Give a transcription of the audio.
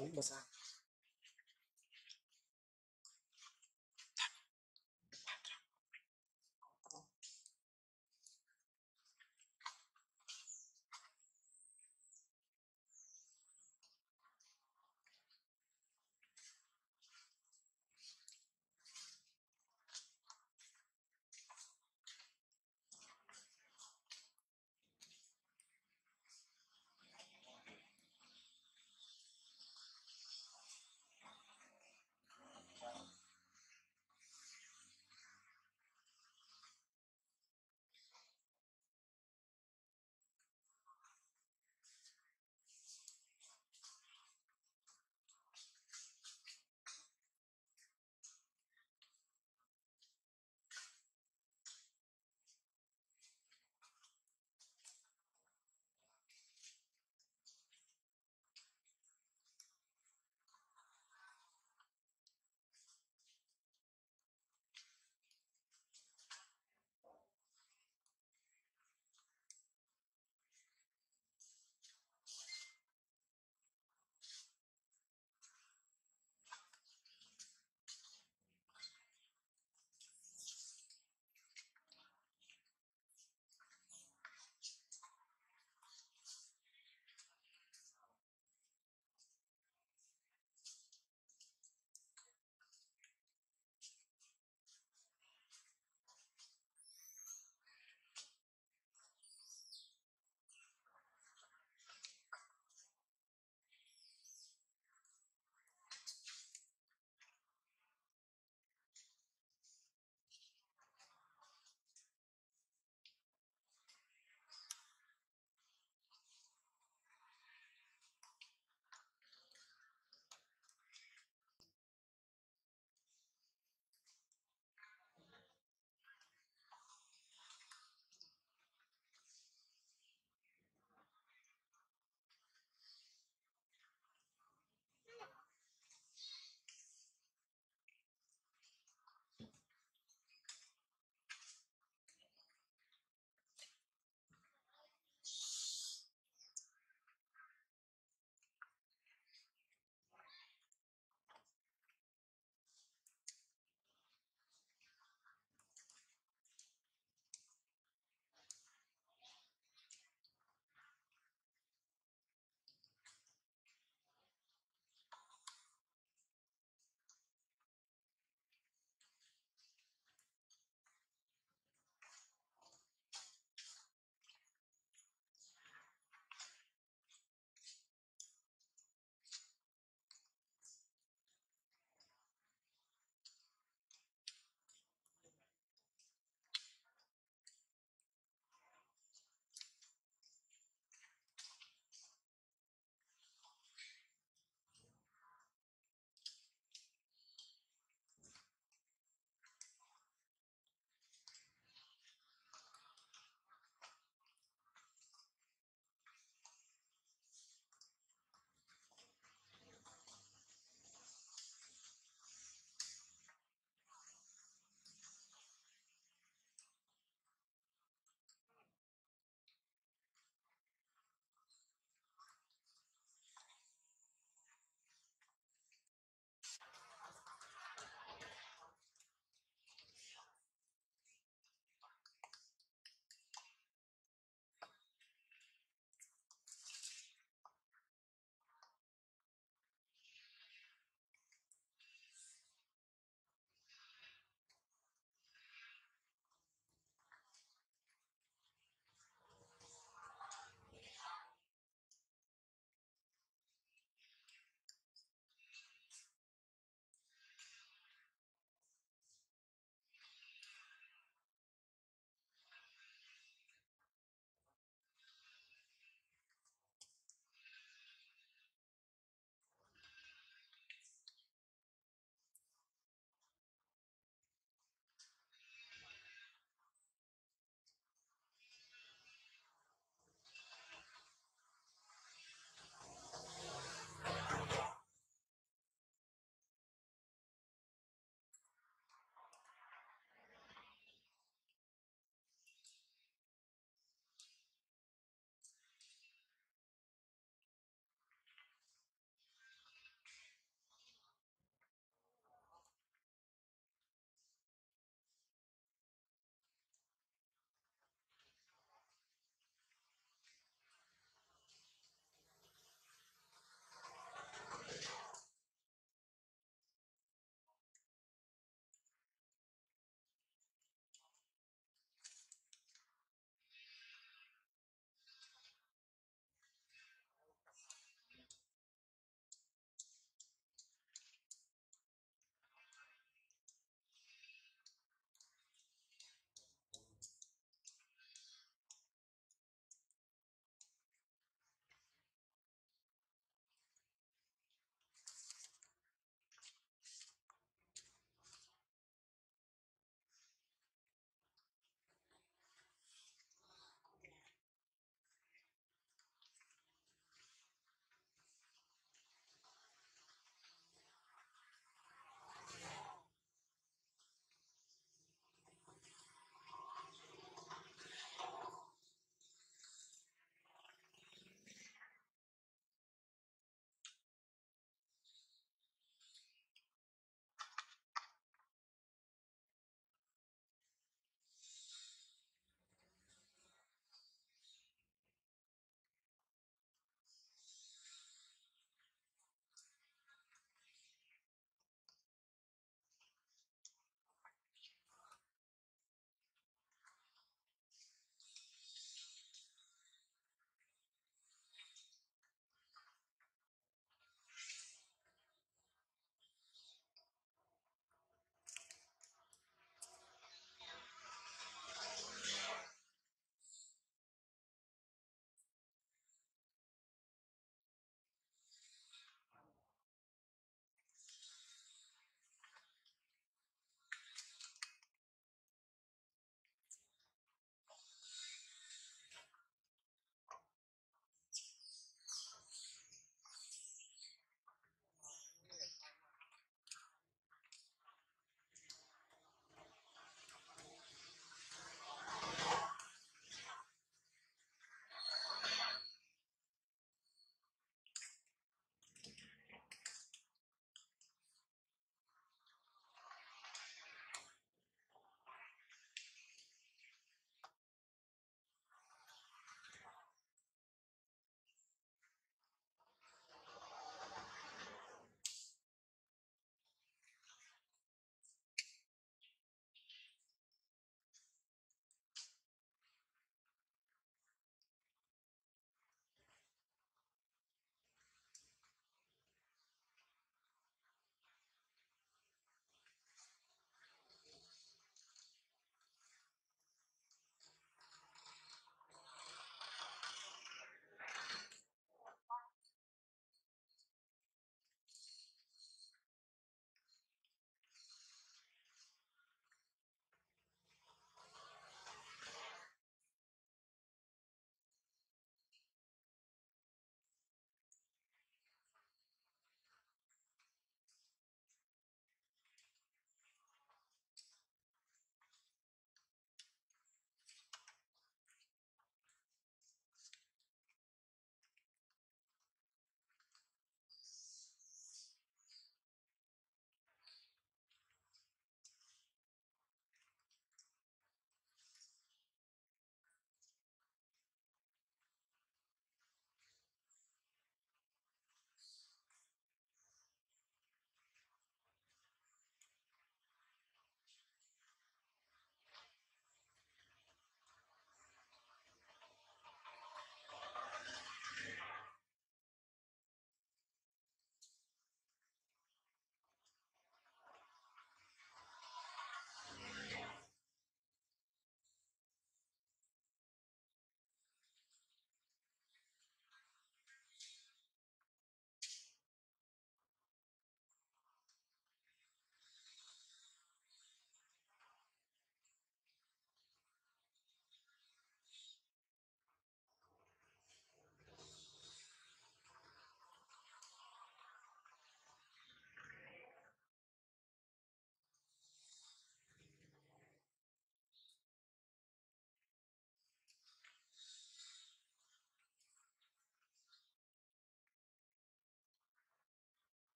Lĩnh.